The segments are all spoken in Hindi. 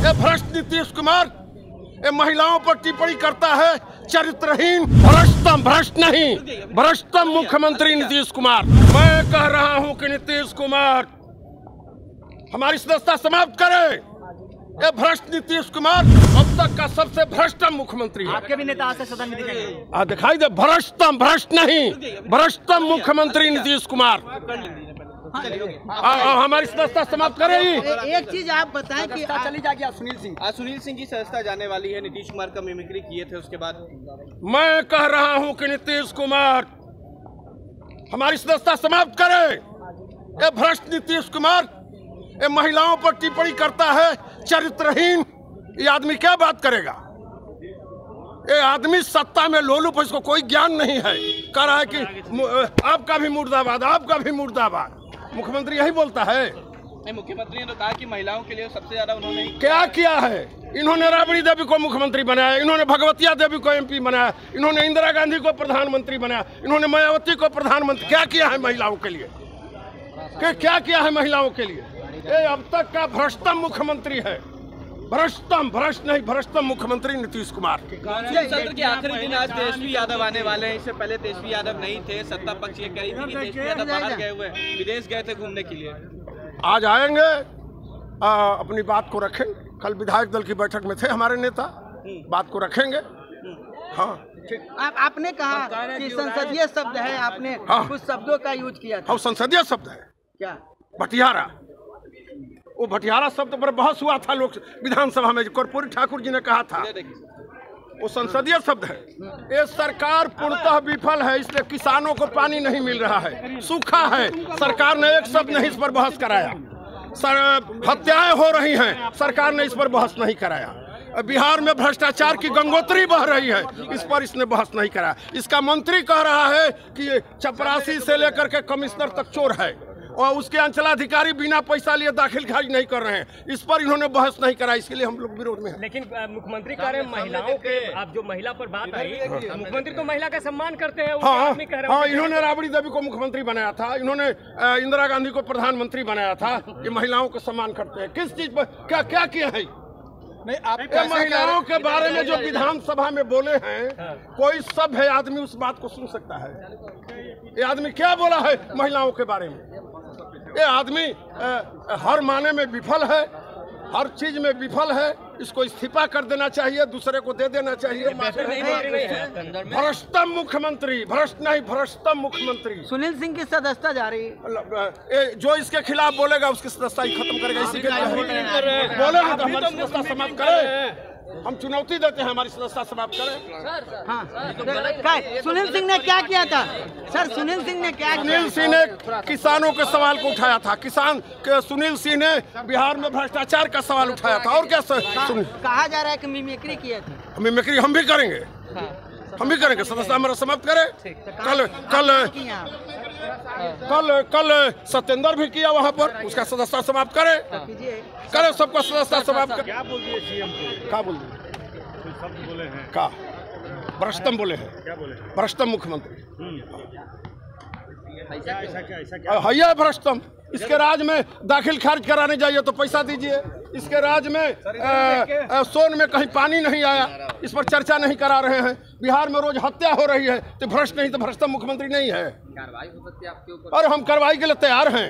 ये भ्रष्ट नीतीश कुमार ये महिलाओं पर टिप्पणी करता है चरित्रहीन भ्रष्टम भ्रष्ट नहीं भ्रष्टम मुख्यमंत्री नीतीश कुमार। मैं कह रहा हूँ कि नीतीश कुमार हमारी सदस्यता समाप्त करे। ये भ्रष्ट नीतीश कुमार अब तक का सबसे भ्रष्टम मुख्यमंत्री है। आपके भी नेता से सदन में दिखाई दे भ्रष्टम भ्रष्ट नहीं भ्रष्टम मुख्यमंत्री नीतीश कुमार। आ, आ, हमारी सदस्यता समाप्त करे। ही ए- एक चीज़ आप बताएँ कि सदस्यता चली जाएगी सुनील सिंह। आज सुनील सिंह की सदस्यता जाने वाली है नीतीश कुमार का मिमिक्री किए थे उसके बाद। मैं कह रहा हूँ कि नीतीश कुमार हमारी सदस्यता समाप्त करे। ये भ्रष्ट नीतीश कुमार ये महिलाओं पर टिप्पणी करता है चरित्रहीन ये आदमी क्या बात करेगा? ये आदमी सत्ता में लोलुप है, इसको कोई ज्ञान नहीं है। कह रहा है कि आपका भी मुर्दाबाद आपका भी मुर्दाबाद। मुख्यमंत्री यही बोलता है। मुख्यमंत्री ने तो कहा कि महिलाओं के लिए सबसे ज़्यादा उन्होंने क्या किया है? इन्होंने राबड़ी देवी को मुख्यमंत्री बनाया इन्होंने भगवतिया देवी को एमपी बनाया इन्होंने इंदिरा गांधी को प्रधानमंत्री बनाया इन्होंने मायावती को प्रधानमंत्री। क्या किया है महिलाओं के लिए? क्या क्या किया है महिलाओं के लिए? ये अब तक का भ्रष्टम मुख्यमंत्री है। भ्रष्टम भ्रष्ट नहीं भ्रष्टम मुख्यमंत्री नीतीश कुमार। सत्र के आखिरी दिन आज तेजस्वी यादव आने वाले हैं। इससे पहले तेजस्वी यादव नहीं थे सत्ता पक्ष ये कह रही थी कि तेजस्वी यादव बाहर गए हुए विदेश गए थे घूमने के लिए। आज आएँगे आ, अपनी बात को रखेंगे कल विधायक दल की बैठक में थे हमारे नेता बात को रखेंगे। हाँ। आप आपने कहा कि संसदीय शब्द है आपने हाँ। कुछ शब्दों का यूज़ किया था। संसदीय शब्द है। क्या? भटियारा वो भटियारा शब्द पर बहस हुआ था लोक विधानसभा में कर्पूरी ठाकुर जी ने कहा था। वो संसदीय शब्द है। ये सरकार पूर्णतः विफल है इसलिए किसानों को पानी नहीं मिल रहा है। सूखा है। सरकार ने एक शब्द नहीं इस पर बहस कराया। सर हत्याएँ हो रही हैं। सरकार ने इस पर बहस नहीं कराया। बिहार में भ्रष्टाचार की गंगोत्री बह रही है। इस पर इसने बहस नहीं कराया। इसका मंत्री कह रहा है कि चपरासी से लेकर के कमिश्नर तक चोर है। और उसके अंचलाधिकारी बिना पैसा लिए दाखिल खारिज नहीं कर रहे हैं। इस पर इन्होंने बहस नहीं करा इसलिए हम लोग विरोध में हैं। लेकिन मुख्यमंत्री कह रहे हैं महिलाओं के आप जो महिला पर बात आई मुख्यमंत्री तो महिला का सम्मान करते हैं वो हाँ कह रहे हाँ। इन्होंने राबड़ी देवी को मुख्यमंत्री बनाया था। इन्होंने इंदिरा गांधी को प्रधानमंत्री बनाया था ये महिलाओं को सम्मान करते हैं। किस चीज़ पर क्या क्या किया है? नहीं आप ये महिलाओं के बारे में जो विधानसभा में बोले हैं कोई सभ्य आदमी उस बात को सुन सकता है। ये आदमी क्या बोला है महिलाओं के बारे में? ये आदमी हर माने में विफल है हर चीज़ में विफल है इसको इस्तीफा कर देना चाहिए दूसरे को दे देना चाहिए भ्रष्टम मुख्यमंत्री भ्रष्ट नहीं भ्रष्टम मुख्यमंत्री। सुनील सिंह की सदस्यता जा रही है ए, जो इसके खिलाफ बोलेगा उसकी सदस्यता ही खत्म करेगा इसी के लिए बोले ना तो सदस्यता समाप्त करे हम चुनौती देते हैं हमारी सदस्यता समाप्त करें। हाँ। क्या सुनील सिंह ने क्या किया था? सर सुनील सिंह ने क्या सुनील सिंह ने किसानों के सवाल को उठाया था। किसान के सुनील सिंह ने बिहार में भ्रष्टाचार का सवाल उठाया था। और क्या कहा जा रहा है कि मिमिक्री किए थे? मिमिक्री हम भी करेंगे। हम भी करेंगे। सदस्यता हमारा समाप्त करें। कल कल कि यहाँ कल कल सत्येंद्र भी किया वहाँ पर उसका सदस्यता समाप्त करे। करे सबका सदस्यता समाप्त कर। क्या बोल दिए सीएम क्या बोल दिए? का? भ्रष्टम बोले हैं। क्या बोले भ्रष्टम मुख्यमंत्री। हैया भ्रष्टम। इसके राज में दाखिल खारिज कराने जाइए तो पैसा दीजिए। इसके राज में अ, सोन में कहीं पानी नहीं आया। इस पर चर्चा नहीं करा रहे हैं। बिहार में रोज हत्या हो रही है तो भ्रष्ट नहीं तो भ्रष्टम मुख्यमंत्री नहीं है। और हम कार्रवाई के लिए तैयार हैं।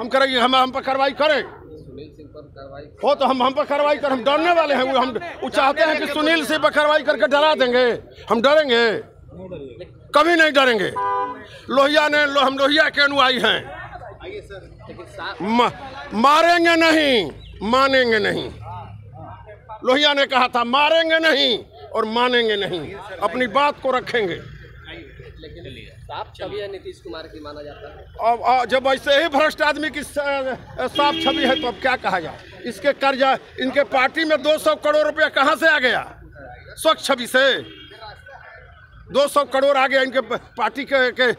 हम करेंगे हम हम पर कार्रवाई करें। हो तो हम हम पर कार्रवाई कर हम डरने वाले हैं वो हम वो चाहते हैं कि सुनील सिंह पर कार्रवाई करके डरा देंगे। हम डरेंगे। कभी नहीं डरेंगे। लोहिया ने लो, हम लोहिया के अनुयायी हैं। म- मारेंगे नहीं मानेंगे नहीं। लोहिया ने कहा था मारेंगे नहीं और मानेंगे नहीं। अपनी बात को रखेंगे। साफ़ छवि है नीतीश कुमार की माना जाता है। अब आ, जब ऐसे ही भ्रष्ट आदमी की साफ़ छवि है तो अब क्या कहा जाए? इसके कर्जा इनके पार्टी में 200 करोड़ रुपया कहाँ से आ गया? स्वच्छ छवि से। 200 करोड़ आ गया इनके पार्टी के, के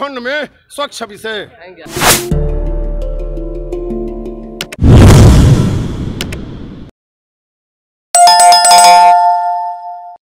फंड में स्वच्छ विषय